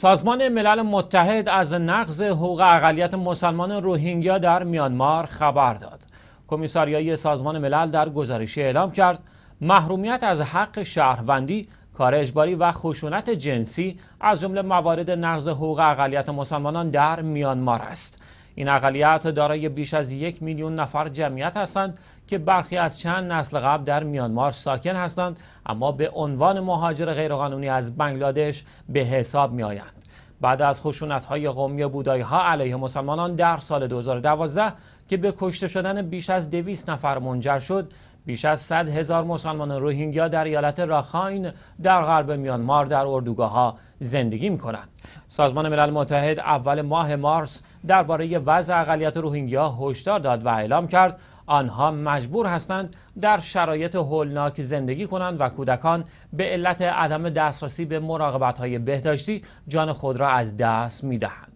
سازمان ملل متحد از نقض حقوق اقلیت مسلمان روهینگیا در میانمار خبر داد. کمیساریای سازمان ملل در گزارشی اعلام کرد محرومیت از حق شهروندی، کار اجباری و خشونت جنسی از جمله موارد نقض حقوق اقلیت مسلمانان در میانمار است. این اقلیت دارای بیش از یک میلیون نفر جمعیت هستند که برخی از چند نسل قبل در میانمار ساکن هستند اما به عنوان مهاجر غیرقانونی از بنگلادش به حساب می آیند. بعد از خشونت های قومی بودایی ها علیه مسلمانان در سال 2012 که به کشته شدن بیش از 200 نفر منجر شد بیش از 100 هزار مسلمان روهینگیا در ایالت راخاین در غرب میانمار در اردوگاه ها زندگی می کنند. سازمان ملل متحد اول ماه مارس درباره وضع اقلیت روهینگیا هشدار داد و اعلام کرد آنها مجبور هستند در شرایط هولناک زندگی کنند و کودکان به علت عدم دسترسی به مراقبت های بهداشتی جان خود را از دست می دهند.